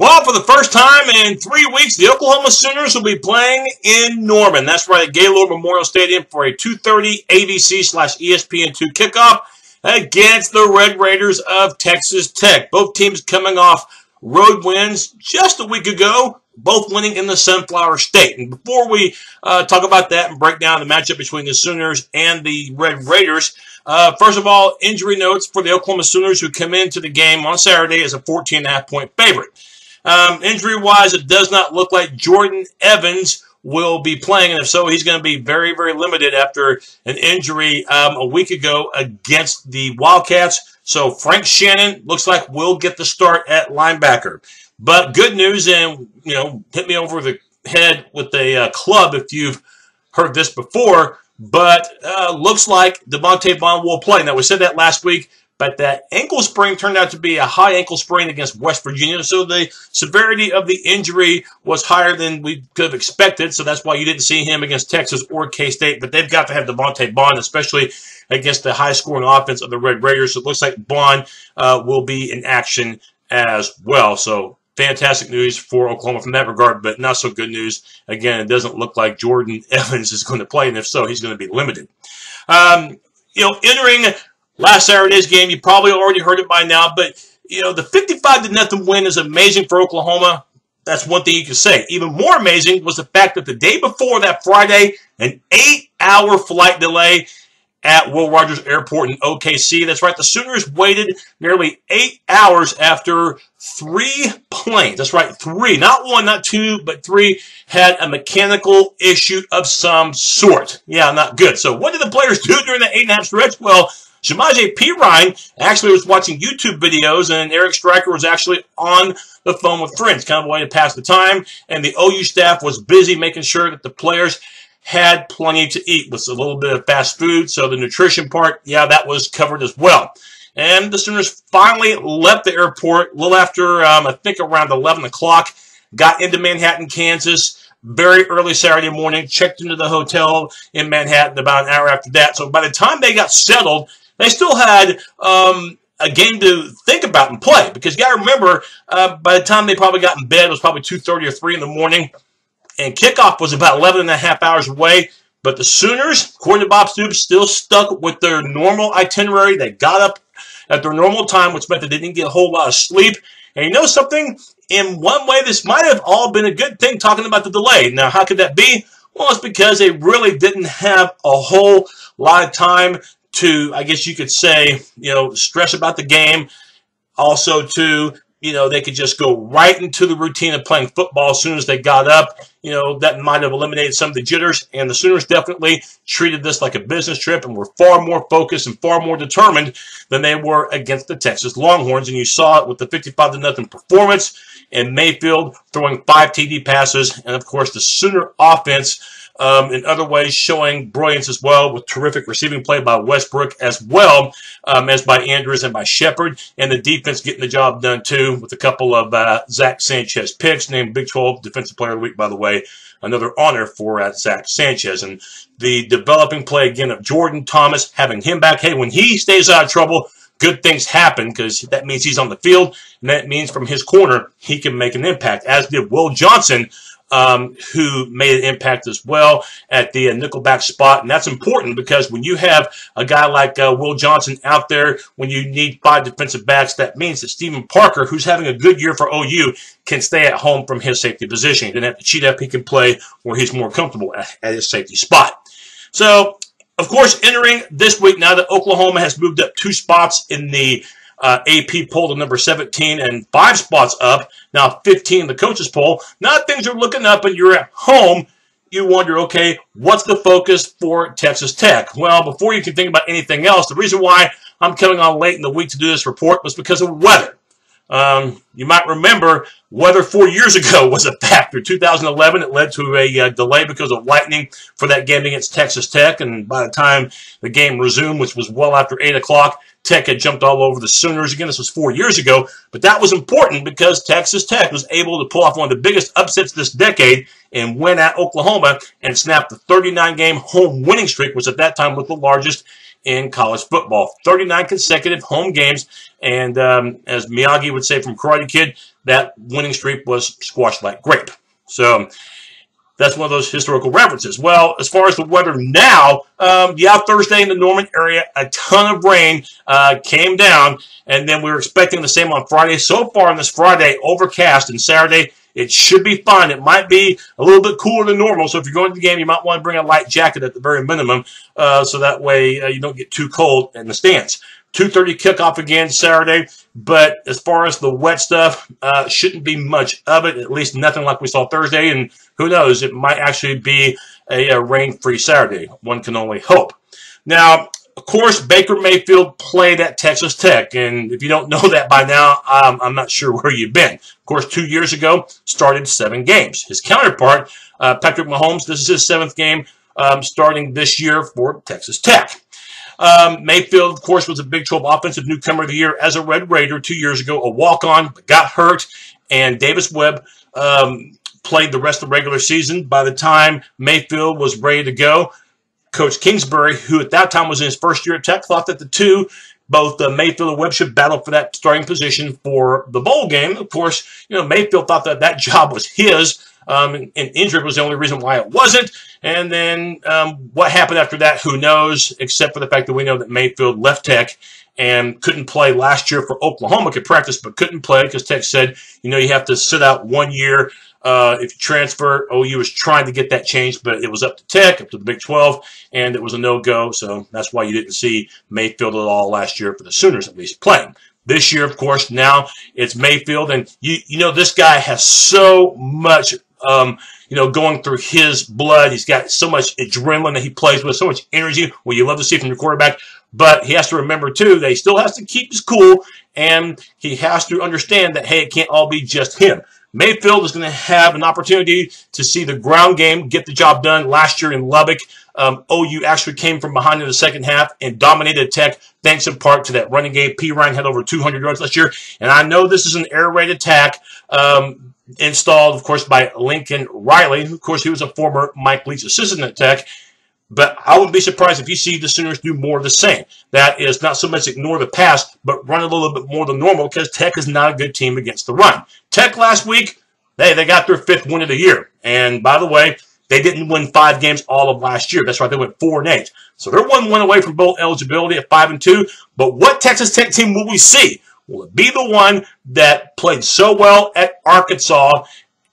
Well, for the first time in three weeks, the Oklahoma Sooners will be playing in Norman. That's right, at Gaylord Memorial Stadium for a 2.30 ABC slash ESPN2 kickoff against the Red Raiders of Texas Tech. Both teams coming off road wins just a week ago, both winning in the Sunflower State. And before we uh, talk about that and break down the matchup between the Sooners and the Red Raiders, uh, first of all, injury notes for the Oklahoma Sooners who come into the game on Saturday as a 14.5 point favorite. Um, injury wise, it does not look like Jordan Evans will be playing, and if so, he's going to be very, very limited after an injury um, a week ago against the Wildcats. So Frank Shannon looks like will get the start at linebacker. But good news, and you know, hit me over the head with a uh, club if you've heard this before. But uh, looks like Devante Bond will play. Now we said that last week. But that ankle sprain turned out to be a high ankle sprain against West Virginia. So the severity of the injury was higher than we could have expected. So that's why you didn't see him against Texas or K-State. But they've got to have Devante Bond, especially against the high scoring offense of the Red Raiders. So it looks like Bond uh, will be in action as well. So fantastic news for Oklahoma from that regard, but not so good news. Again, it doesn't look like Jordan Evans is going to play, and if so, he's going to be limited. Um, you know, entering last Saturday's game. You probably already heard it by now, but you know the 55 to nothing win is amazing for Oklahoma. That's one thing you can say. Even more amazing was the fact that the day before that Friday, an eight-hour flight delay at Will Rogers Airport in OKC. That's right, the Sooners waited nearly eight hours after three planes, that's right, three, not one, not two, but three, had a mechanical issue of some sort. Yeah, not good. So what did the players do during that eight and a half stretch? Well, Samaje Perine actually was watching YouTube videos, and Eric Striker was actually on the phone with friends, kind of a way to pass the time. And the OU staff was busy making sure that the players had plenty to eat with a little bit of fast food. So the nutrition part, yeah, that was covered as well. And the Sooners finally left the airport a little after, um, I think around 11 o'clock, got into Manhattan, Kansas very early Saturday morning, checked into the hotel in Manhattan about an hour after that. So by the time they got settled, they still had um, a game to think about and play because you got to remember, uh, by the time they probably got in bed, it was probably 2.30 or 3 in the morning, and kickoff was about 11 and a half hours away. But the Sooners, according to Bob Stoops, still stuck with their normal itinerary. They got up at their normal time, which meant they didn't get a whole lot of sleep. And you know something? In one way, this might have all been a good thing talking about the delay. Now, how could that be? Well, it's because they really didn't have a whole lot of time to, I guess you could say, you know, stress about the game. Also, to, you know, they could just go right into the routine of playing football as soon as they got up. You know, that might have eliminated some of the jitters. And the Sooners definitely treated this like a business trip and were far more focused and far more determined than they were against the Texas Longhorns. And you saw it with the 55 to nothing performance and Mayfield throwing five TD passes. And of course, the Sooner offense um, in other ways showing brilliance as well with terrific receiving play by Westbrook as well um, as by Andrews and by Shepard. And the defense getting the job done too with a couple of uh, Zach Sanchez picks, named Big 12 Defensive Player of the Week, by the way. Another honor for uh, Zach Sanchez. And the developing play again of Jordan Thomas, having him back. Hey, when he stays out of trouble, good things happen because that means he's on the field, and that means from his corner he can make an impact, as did Will Johnson um, who made an impact as well at the uh, nickelback spot. And that's important because when you have a guy like uh, Will Johnson out there, when you need five defensive backs, that means that Steven Parker, who's having a good year for OU, can stay at home from his safety position. He doesn't have to cheat up. He can play where he's more comfortable at, at his safety spot. So, of course, entering this week, now that Oklahoma has moved up two spots in the uh, AP poll to number 17 and five spots up. Now 15 in the coaches poll. Now things are looking up and you're at home. You wonder, okay, what's the focus for Texas Tech? Well, before you can think about anything else, the reason why I'm coming on late in the week to do this report was because of weather. Um, you might remember weather four years ago was a factor. 2011, it led to a uh, delay because of lightning for that game against Texas Tech. And by the time the game resumed, which was well after 8 o'clock, Tech had jumped all over the Sooners. Again, this was four years ago, but that was important because Texas Tech was able to pull off one of the biggest upsets this decade and win at Oklahoma and snap the 39-game home winning streak, which at that time was the largest in college football. 39 consecutive home games, and um, as Miyagi would say from Karate Kid, that winning streak was squashed like grape. So that's one of those historical references. Well, as far as the weather now, um, yeah, Thursday in the Norman area, a ton of rain uh, came down, and then we were expecting the same on Friday. So far on this Friday, overcast, and Saturday, it should be fine. It might be a little bit cooler than normal, so if you're going to the game, you might want to bring a light jacket at the very minimum, uh, so that way uh, you don't get too cold in the stands. 2.30 kickoff again Saturday. But as far as the wet stuff, uh, shouldn't be much of it, at least nothing like we saw Thursday. And who knows, it might actually be a, a rain-free Saturday. One can only hope. Now, of course, Baker Mayfield played at Texas Tech. And if you don't know that by now, um, I'm not sure where you've been. Of course, two years ago, started seven games. His counterpart, uh, Patrick Mahomes, this is his seventh game um, starting this year for Texas Tech. Um, Mayfield, of course, was a Big 12 Offensive Newcomer of the Year as a Red Raider two years ago, a walk-on, got hurt, and Davis Webb um, played the rest of the regular season. By the time Mayfield was ready to go, Coach Kingsbury, who at that time was in his first year at Tech, thought that the two, both uh, Mayfield and Webb, should battle for that starting position for the bowl game. Of course, you know Mayfield thought that that job was his. Um, and, injured was the only reason why it wasn't. And then um, what happened after that, who knows, except for the fact that we know that Mayfield left Tech and couldn't play last year for Oklahoma, could practice but couldn't play because Tech said, you know, you have to sit out one year uh, if you transfer. OU was trying to get that changed, but it was up to Tech, up to the Big 12, and it was a no-go. So that's why you didn't see Mayfield at all last year for the Sooners, at least playing. This year, of course, now it's Mayfield, and you you know this guy has so much um, you know, going through his blood. He's got so much adrenaline that he plays with, so much energy. Well, you love to see from your quarterback. But he has to remember, too, that he still has to keep his cool, and he has to understand that, hey, it can't all be just him. Mayfield is going to have an opportunity to see the ground game get the job done. Last year in Lubbock, um, OU actually came from behind in the second half and dominated Tech, thanks in part to that running game. Perine had over 200 yards last year. And I know this is an air raid attack. Um, installed, of course, by Lincoln Riley. Of course, he was a former Mike Leach assistant at Tech. But I wouldn't be surprised if you see the Sooners do more of the same. That is not so much ignore the pass, but run a little bit more than normal because Tech is not a good team against the run. Tech last week, they, they got their fifth win of the year. And by the way, they didn't win five games all of last year. That's right, they went four and eight. So they're one win away from bowl eligibility at five and two. But what Texas Tech team will we see? Will it be the one that played so well at Arkansas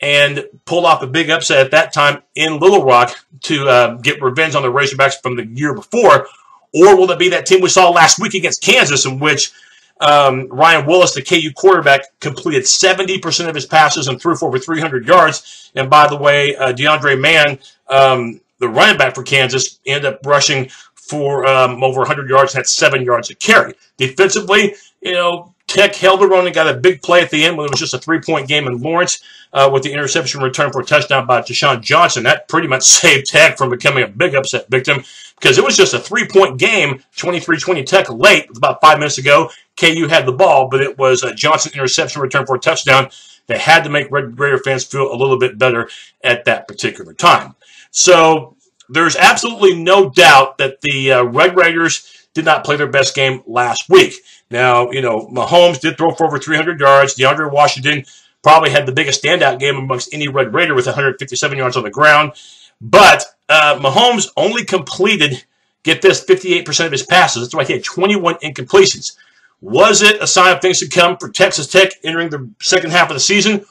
and pulled off a big upset at that time in Little Rock to uh, get revenge on the Razorbacks from the year before? Or will it be that team we saw last week against Kansas in which um, Ryan Willis, the KU quarterback, completed 70% of his passes and threw for over 300 yards. And by the way, uh, DeAndre Mann, um, the running back for Kansas, ended up rushing for um, over 100 yards and had seven yards of carry. Defensively, you know, Tech held their own and got a big play at the end when it was just a three-point game in Lawrence uh, with the interception return for a touchdown by Jah'Shawn Johnson. That pretty much saved Tech from becoming a big upset victim because it was just a three-point game, 23-20 Tech late, about five minutes ago. KU had the ball, but it was a Johnson interception return for a touchdown. They had to make Red Raider fans feel a little bit better at that particular time. So there's absolutely no doubt that the uh, Red Raiders did not play their best game last week. Now, you know, Mahomes did throw for over 300 yards. DeAndre Washington probably had the biggest standout game amongst any Red Raider with 157 yards on the ground. But uh, Mahomes only completed, get this, 58% of his passes. That's why he had 21 incompletions. Was it a sign of things to come for Texas Tech entering the second half of the season?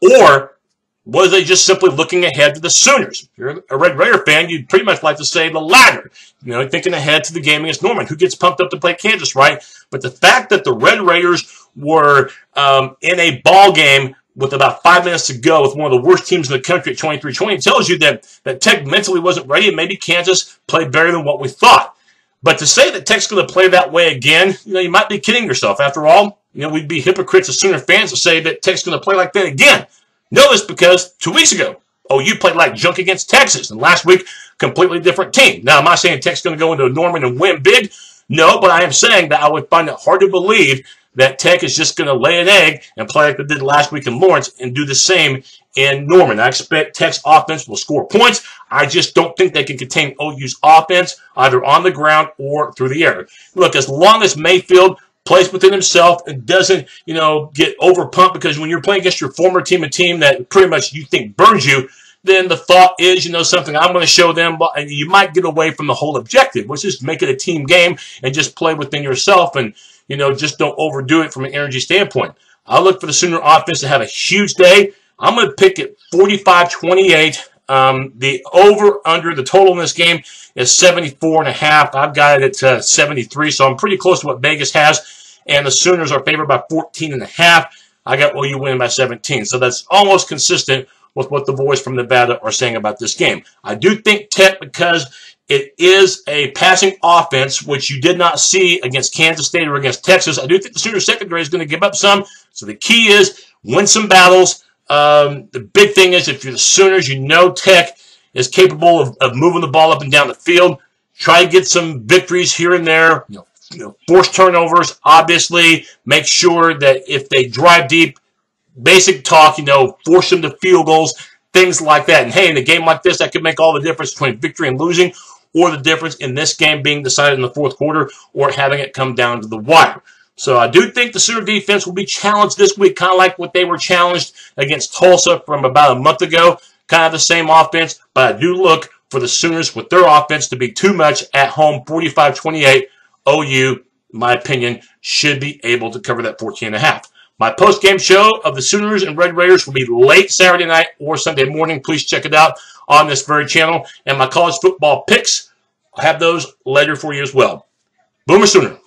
Or was they just simply looking ahead to the Sooners? If you're a Red Raider fan, you'd pretty much like to say the latter. You know, thinking ahead to the game against Norman. Who gets pumped up to play Kansas, right? But the fact that the Red Raiders were um, in a ball game with about five minutes to go with one of the worst teams in the country at 23-20 tells you that, that Tech mentally wasn't ready and maybe Kansas played better than what we thought. But to say that Tech's going to play that way again, you know, you might be kidding yourself. After all, you know, we'd be hypocrites as Sooner fans to say that Tech's going to play like that again. Know this because two weeks ago, OU played like junk against Texas, and last week, completely different team. Now, am I saying Tech's going to go into Norman and win big? No, but I am saying that I would find it hard to believe that Tech is just going to lay an egg and play like they did last week in Lawrence and do the same in Norman. I expect Tech's offense will score points. I just don't think they can contain OU's offense either on the ground or through the air. Look, as long as Mayfield plays within himself and doesn't, you know, get over pumped because when you're playing against your former team, a team that pretty much you think burns you, then the thought is, you know, something I'm going to show them, and you might get away from the whole objective, which is make it a team game and just play within yourself and, you know, just don't overdo it from an energy standpoint. I look for the Sooner offense to have a huge day. I'm going to pick it 45-28. Um, the over under the total in this game is 74 and a half. I've got it at uh, 73, so I'm pretty close to what Vegas has. And the Sooners are favored by 14 and a half. I got OU winning by 17. So that's almost consistent with what the boys from Nevada are saying about this game. I do think Tech, because it is a passing offense, which you did not see against Kansas State or against Texas. I do think the Sooner secondary is going to give up some. So the key is win some battles. Um, the big thing is if you're the Sooners, you know Tech is capable of, of moving the ball up and down the field. Try to get some victories here and there. You know, you know, force turnovers, obviously. Make sure that if they drive deep, basic talk, you know, force them to field goals, things like that. And hey, in a game like this, that could make all the difference between victory and losing, or the difference in this game being decided in the fourth quarter, or having it come down to the wire. So I do think the Sooner defense will be challenged this week, kind of like what they were challenged against Tulsa from about a month ago. Kind of the same offense, but I do look for the Sooners with their offense to be too much at home, 45-28. OU, my opinion, should be able to cover that 14 and a half. My post-game show of the Sooners and Red Raiders will be late Saturday night or Sunday morning. Please check it out on this very channel. And my college football picks, I'll have those later for you as well. Boomer Sooner.